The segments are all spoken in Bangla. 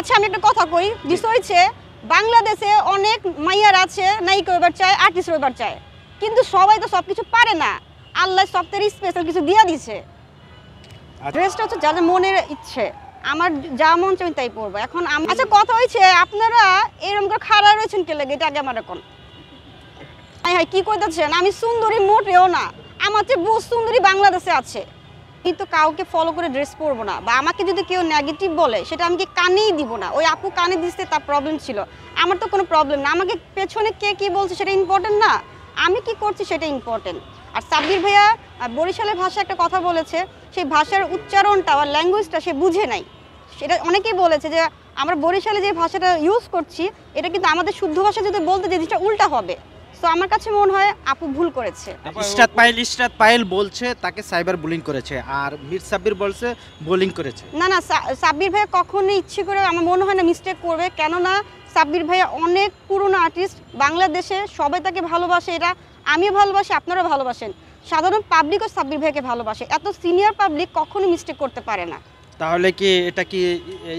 আচ্ছা আমি একটা কথা কই। বিষয় হচ্ছে বাংলাদেশে অনেক মাইয়ার আছে নায়িকা এবার চায় আর্টিস্ট এবার চায়। কিন্তু সবাই তো সব কিছু পারে না। আল্লাহ সপ্তাহের স্পেশাল কিছু দিয়ে দিছে। আচ্ছা। ড্রেসটা হচ্ছে যাদের মনের ইচ্ছে। আমার যা মন চাই তাই পরবো এখন আচ্ছা কথা হয়েছে আপনারা এরকম করে খাড়া রয়েছেন কে লাগে? এটা আগে আমার এখন। হাই হাই কী করতেছেন আমি সুন্দরী মোটেও না। আমার চেয়ে বহু সুন্দরী বাংলাদেশে আছে। আমি তো কাউকে ফলো করে ড্রেস পরবো না। বা আমাকে যদি কেউ নেগেটিভ বলে, সেটা আমি কানেই দিব না? ওই আপু কানে দিতে তার প্রবলেম ছিল। আমার তো কোনো প্রবলেম না। আমাকে পেছনে কে কি বলছে সেটা ইম্পর্টেন্ট না। আমি কি করছি সেটা ইম্পর্টেন্ট আর সাব্বির ভাইয়া বরিশালের ভাষা একটা কথা বলেছে, সেই ভাষার উচ্চারণটা বা ল্যাঙ্গুয়েজটা সে বুঝে নাই। সেটা অনেকেই বলেছে যে, আমরা বরিশালে যে ভাষাটা ইউজ করছি, এটা কিন্তু আমাদের শুদ্ধ ভাষা যদি বলতে যে জিনিসটা উল্টা হবে। তো আমার কাছে মনে হয় আপু ভুল করেছে। ইশরাত পায়েল ইশরাত পায়েল বলছে তাকে সাইবার বুলিং করেছে আর মীর সাব্বির বলছে বোলিং করেছে। না না সাব্বির ভাইয়া কখনোই ইচ্ছে করে আমার মনে হয় না মিস্টেক করবে কেননা সাব্বির ভাইয়া অনেক পুরনো আর্টিস্ট বাংলাদেশে সবাই তাকে ভালোবাসে এটা আমিও ভালোবাসি আপনারাও ভালোবাসেন। সাধারণ পাবলিকও সাব্বির ভাইকে ভালোবাসে এত সিনিয়র পাবলিক কখনো মিস্টেক করতে পারে না। তাহলে কি এটা কি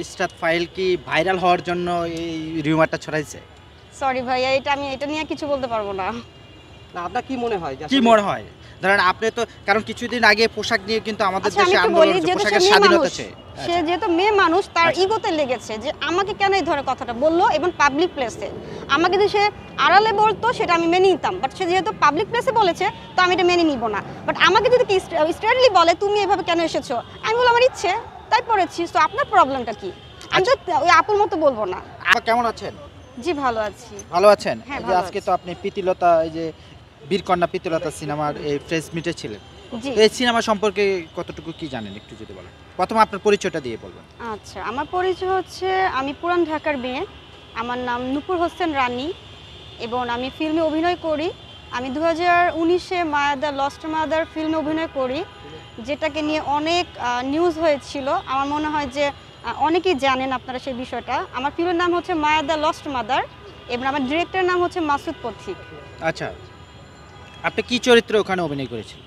ইশরাত ফাইল কি ভাইরাল হওয়ার জন্য এই রিউমারটা ছড়াইছে? সরি ভাইয়া এটা আমি এটা নিয়ে কিছু বলতে পারব না। না আপনার কি মনে হয়? কি মনে হয়? ধরেন আপনি তো কারণ কিছুদিন আগে পোশাক নিয়ে কিন্তু আমাদের আচ্ছা দেশে আন্দোলন পোশাকের স্বাধীনতা আছে। সে যেহেতু মেয়ে মানুষ তার আচ্ছা। ইগোতে লেগেছে যে আমাকে কেন এই ধরনের কথাটা বলল এবং পাবলিক প্লেসে আমাকে যদি সে আড়ালে বলতো সেটা আমি মেনে নিতাম। বাট সে যেহেতু পাবলিক প্লেসে বলেছে তো আমি এটা মেনে নিব না। বাট আমাকে যদি স্ট্রেটলি বলে তুমি এভাবে কেন এসেছ? আমি বললাম আমার ইচ্ছে তাই পড়েছি। তো আপনার প্রবলেমটা কি? আমি তো ওই আপুর মতো বলব না। কেমন আছেন? জি ভালো আছি। ভালো আছেন? হ্যাঁ, এই যে আজকে তো আপনি প্রীতিলতা এই যে বীরকন্যা প্রীতিলতা সিনেমার এই প্রেস মিটে ছিলেন। এই সিনেমা সম্পর্কে কতটুকু কি জানেন একটু যদি বলেন? প্রথমে আপনার পরিচয়টা দিয়ে বলবেন। আচ্ছা আমার পরিচয় হচ্ছে আমি পুরান ঢাকার মেয়ে। আমার নাম নূপুর হোসেন রানী এবং আমি ফিল্মে অভিনয় করি। আমি দু হাজার উনিশে মায়াদা লস্ট মায়াদার ফিল্মে অভিনয় করি যেটাকে নিয়ে অনেক নিউজ হয়েছিল। আমার মনে হয় যে অনেকেই জানেন আপনারা সেই বিষয়টা। আমার ফিল্মের নাম হচ্ছে মায়াদা লস্ট মাদার এবং আমার ডিরেক্টরের নাম হচ্ছে মাসুদ পথিক। আচ্ছা আপনি কি চরিত্রে ওখানে অভিনয় করেছেন?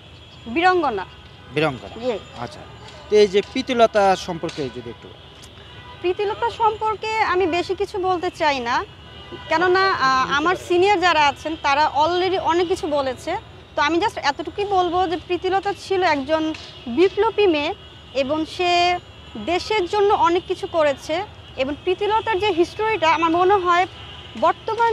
বীরঙ্গনা। বীরঙ্গনা। আচ্ছা তো এই যে প্রীতিলতা সম্পর্কে যদি একটু প্রীতিলতা সম্পর্কে আমি বেশি কিছু বলতে চাই না কেননা আমার সিনিয়র যারা আছেন তারা অলরেডি অনেক কিছু বলেছে। তো আমি জাস্ট এতটুকুই বলব যে প্রীতিলতা ছিল একজন বিপ্লবী মেয়ে এবং সে দেশের জন্য অনেক কিছু করেছে এবং প্রীতিলতার যে হিস্টোরিটা আমার মনে হয় বর্তমান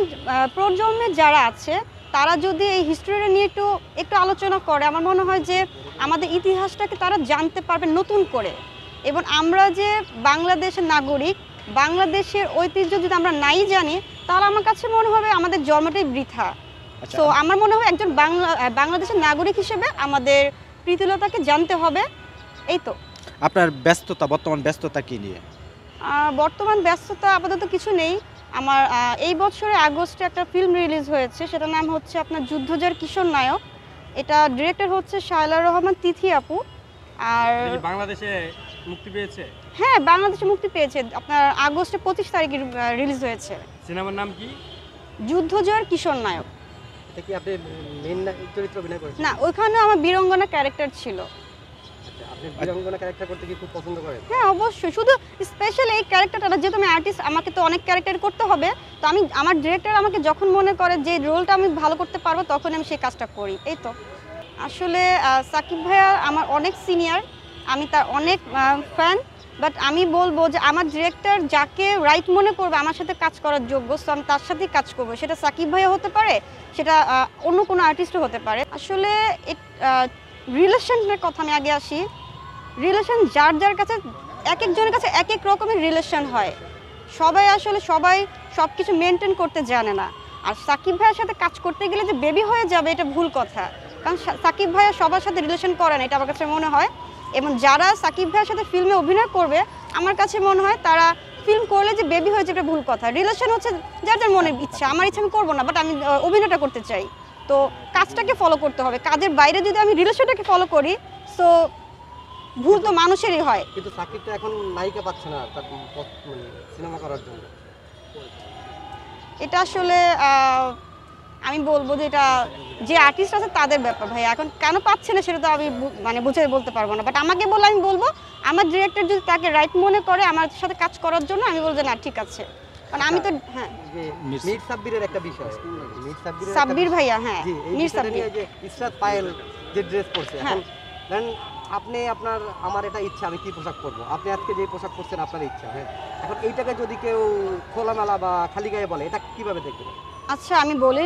প্রজন্মে যারা আছে তারা যদি এই হিস্টোরিটা নিয়ে একটু একটু আলোচনা করে আমার মনে হয় যে আমাদের ইতিহাসটাকে তারা জানতে পারবে নতুন করে। এবং আমরা যে বাংলাদেশের নাগরিক বাংলাদেশের ঐতিহ্য যদি আমরা নাই জানি তাহলে আমার কাছে মনে হবে আমাদের জন্মটাই বৃথা। আচ্ছা তো আমার মনে হয় একজন বাংলা বাংলাদেশের নাগরিক হিসেবে আমাদের প্রীতিলতাকে জানতে হবে। এই তো। আপনার ব্যস্ততা বর্তমান ব্যস্ততা কি নিয়ে? বর্তমান ব্যস্ততা আপাতত কিছু নেই। আমার এই বছরে আগস্টে একটা ফিল্ম রিলিজ হয়েছে সেটার নাম হচ্ছে আপনার যুদ্ধজার কিশোর নায়ক। এটা ডিরেক্টর হচ্ছে শায়লার রহমান তিথি আপু। আর বাংলাদেশে মুক্তি পেয়েছে? হ্যাঁ বাংলাদেশে মুক্তি পেয়েছে। আপনার আগস্টে পঁচিশ তারিখে রিলিজ হয়েছে। সিনেমার নাম কি? যুদ্ধজয়ের কিশোর নায়ক। এটা কি আপনি মেন চরিত্র অভিনয় করেছেন? না ওইখানে আমার বীরঙ্গনা ক্যারেক্টার ছিল। হ্যাঁ এই ক্যারেক্টারটা যেহেতু আমি আর্টিস্ট আমাকে তো অনেক ক্যারেক্টার করতে হবে। তো আমি, আমার ডিরেক্টর আমাকে যখন মনে করে যে রোলটা আমি ভালো করতে পারব তখন আমি সেই কাজটা করি। এই তো। আসলে সাকিব ভাইয়া আমার অনেক সিনিয়র আমি তার অনেক ফ্যান বাট আমি বলব যে আমার ডিরেক্টর যাকে রাইট মনে করবে, আমার সাথে কাজ করার যোগ্য সো আমি তার সাথেই কাজ করব। সেটা সাকিব ভাইয়া হতে পারে, সেটা অন্য কোনো আর্টিস্টও হতে পারে। আসলে রিলেশনের কথা আমি আগে আসি। রিলেশন যার যার কাছে, এক একজনের কাছে এক এক রকমের রিলেশন হয়। সবাই আসলে সবাই সব কিছু মেনটেন করতে জানে না। আর সাকিব ভাইয়ের সাথে কাজ করতে গেলে যে বেবি হয়ে যাবে, এটা ভুল কথা। কারণ সাকিব ভাইয়া সবার সাথে রিলেশন করে না, এটা আমার কাছে মনে হয়। এবং যারা সাকিব ভাইয়ের সাথে ফিল্মে অভিনয় করবে, আমার কাছে মনে হয় তারা ফিল্ম করলে যে বেবি হয়ে যাবে এটা ভুল কথা। রিলেশন হচ্ছে যার যার মনের ইচ্ছা। আমার ইচ্ছা আমি করব না বাট আমি অভিনয়টা করতে চাই। তো কাজটাকে ফলো করতে হবে। কাজের বাইরে যদি আমি রিলেশনটাকে ফলো করি সো ভুল তো মানুষেরই হয়। কিন্তু সাকিব তো এখন নায়িকা পাচ্ছে না তার মানে সিনেমা করার জন্য। এটা আসলে আমি বলব যে এটা যে আর্টিস্ট আছে তাদের ব্যাপার ভাই। এখন কেন পাচ্ছে না সেটা তো আমি মানে বুঝে বলতে পারব না। বাট আমাকে বলে আমি বলব আমার ডিরেক্টর যদি তাকে রাইট মনে করে আমার সাথে কাজ করার জন্য আমি বলব না ঠিক আছে। কারণ আমি তো হ্যাঁ। মির- সাব্বিরের একটা বিষয়। মির সাব্বিরের সাব্বির ভাইয়া হ্যাঁ মির সাব্বির। যে ইসরাত পায়েল যে ড্রেস পরছে হ্যাঁ। এখন আপনি আপনার, আমার এটা ইচ্ছা, আমি কি পোশাক পরবো? আপনি আজকে যে পোশাক পরছেন আপনার ইচ্ছা হ্যাঁ? এখন এইটাকে যদি কেউ খোলামেলা বা খালি গায়ে বলে, এটা কীভাবে দেখবেন? আচ্ছা আমি বলি